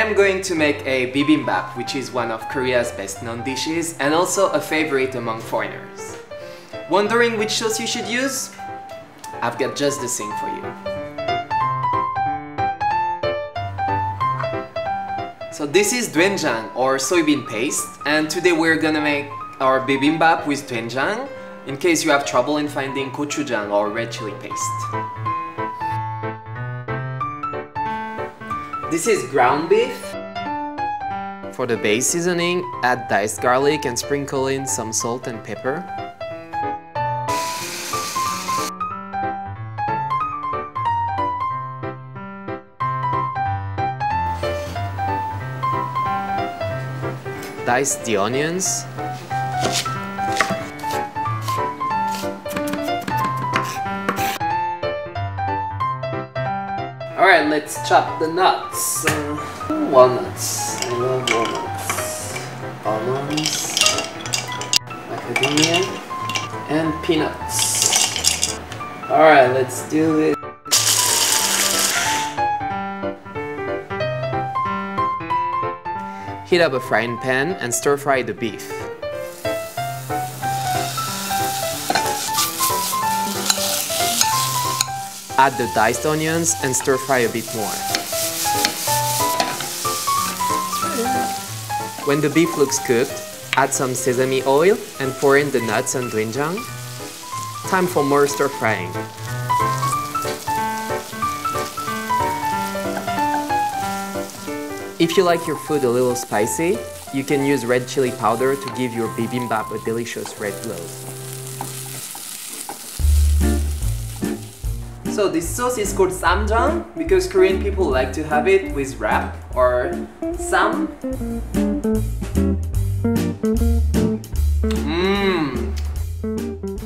I'm going to make a bibimbap, which is one of Korea's best known dishes and also a favorite among foreigners. Wondering which sauce you should use? I've got just the thing for you. So this is doenjang or soybean paste and today we're gonna make our bibimbap with doenjang in case you have trouble in finding gochujang or red chili paste. This is ground beef. For the base seasoning, add diced garlic and sprinkle in some salt and pepper. Dice the onions. Alright, let's chop the nuts. Uh, walnuts. I love walnuts. Almonds. Macadamia. And peanuts. Alright, let's do this. Heat up a frying pan and stir fry the beef. Add the diced onions and stir fry a bit more. When the beef looks cooked, add some sesame oil and pour in the nuts and doenjang. Time for more stir frying. If you like your food a little spicy, you can use red chili powder to give your bibimbap a delicious red glow. So this sauce is called ssamjang because Korean people like to have it with wrap or ssam. Mmm.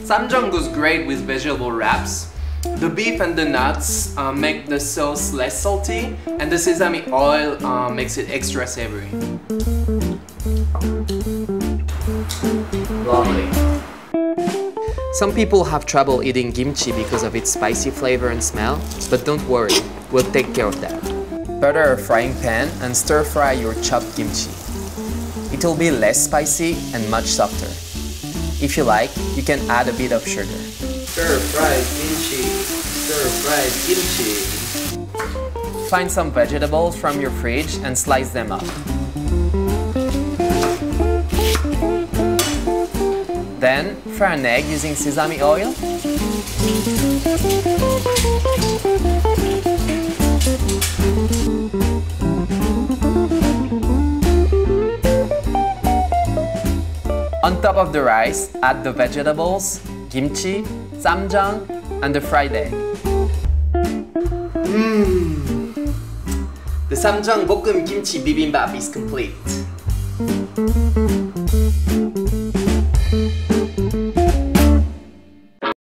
Ssamjang goes great with vegetable wraps. The beef and the nuts uh, make the sauce less salty and the sesame oil uh, makes it extra savory. Lovely. Some people have trouble eating kimchi because of its spicy flavor and smell, but don't worry, we'll take care of that. Butter a frying pan and stir fry your chopped kimchi. It will be less spicy and much softer. If you like, you can add a bit of sugar. Stir fried kimchi, stir fried kimchi. Find some vegetables from your fridge and slice them up. Then, fry an egg using sesame oil. On top of the rice, add the vegetables, kimchi, ssamjang, and the fried egg. Mmm! The ssamjang bokkeum kimchi bibimbap is complete.